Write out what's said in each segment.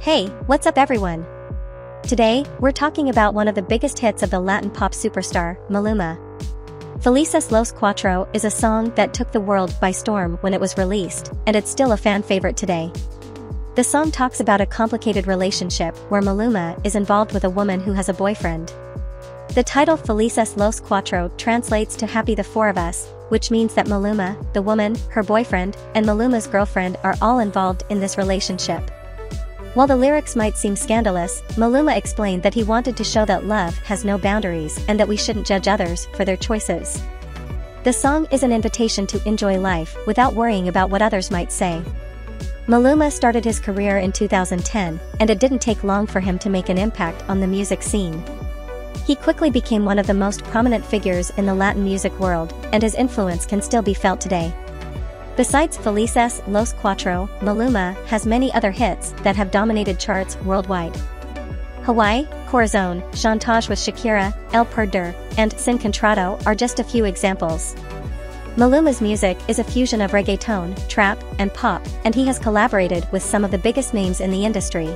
Hey, what's up everyone? Today, we're talking about one of the biggest hits of the Latin pop superstar, Maluma. Felices Los Cuatro is a song that took the world by storm when it was released, and it's still a fan favorite today. The song talks about a complicated relationship where Maluma is involved with a woman who has a boyfriend. The title Felices Los Cuatro translates to Happy the Four of Us, which means that Maluma, the woman, her boyfriend, and Maluma's girlfriend are all involved in this relationship. While the lyrics might seem scandalous, Maluma explained that he wanted to show that love has no boundaries and that we shouldn't judge others for their choices. The song is an invitation to enjoy life without worrying about what others might say. Maluma started his career in 2010, and it didn't take long for him to make an impact on the music scene. He quickly became one of the most prominent figures in the Latin music world, and his influence can still be felt today. Besides Felices Los Cuatro, Maluma has many other hits that have dominated charts worldwide. Hawaii, Corazon, Chantaje with Shakira, El Perder, and Sin Contrato are just a few examples. Maluma's music is a fusion of reggaeton, trap, and pop, and he has collaborated with some of the biggest names in the industry.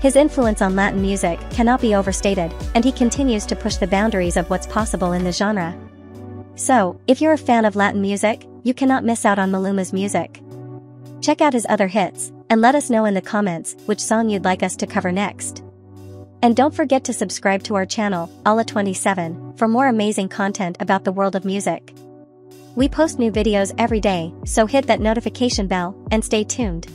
His influence on Latin music cannot be overstated, and he continues to push the boundaries of what's possible in the genre. So, if you're a fan of Latin music, you cannot miss out on Maluma's music. Check out his other hits, and let us know in the comments which song you'd like us to cover next. And don't forget to subscribe to our channel, Ala27, for more amazing content about the world of music. We post new videos every day, so hit that notification bell and stay tuned.